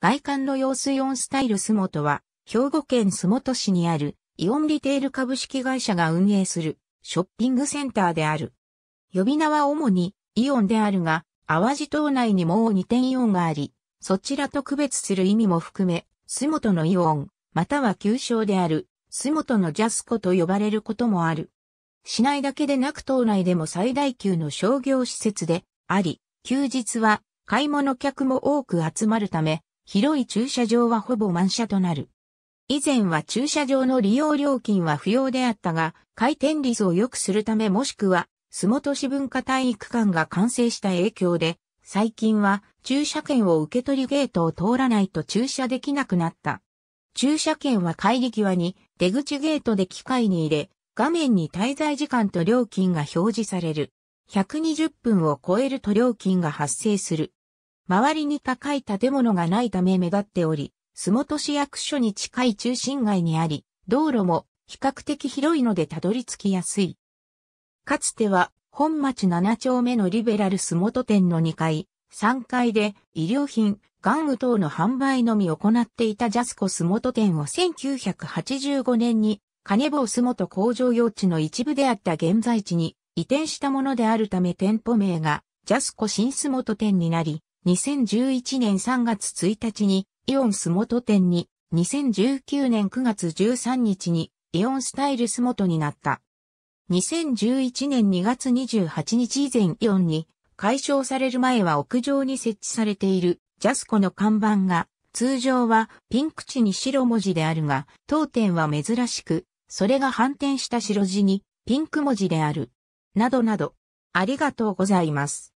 外観の様子イオンスタイルスモトは、兵庫県洲本市にあるイオンリテール株式会社が運営するショッピングセンターである。呼び名は主にイオンであるが、淡路島内にもう2点イオンがあり、そちらと区別する意味も含め、洲本のイオン、または旧称である、洲本のジャスコと呼ばれることもある。市内だけでなく島内でも最大級の商業施設であり、休日は買い物客も多く集まるため、広い駐車場はほぼ満車となる。以前は駐車場の利用料金は不要であったが、回転率を良くするためもしくは、洲本市文化体育館が完成した影響で、最近は駐車券を受け取りゲートを通らないと駐車できなくなった。駐車券は帰り際に出口ゲートで機械に入れ、画面に滞在時間と料金が表示される。120分を超えると料金が発生する。周りに高い建物がないため目立っており、洲本市役所に近い中心街にあり、道路も比較的広いのでたどり着きやすい。かつては本町7丁目のリベラル洲本店の2階、3階で医療品、玩具等の販売のみ行っていたジャスコ洲本店を1985年に金棒洲本工場用地の一部であった現在地に移転したものであるため店舗名がジャスコ新洲本店になり、2011年3月1日にイオンス元店に、2019年9月13日にイオンスタイルス元になった。2011年2月28日以前イオンに解消される前は屋上に設置されているジャスコの看板が通常はピンク地に白文字であるが当店は珍しくそれが反転した白地にピンク文字である。などなど。ありがとうございます。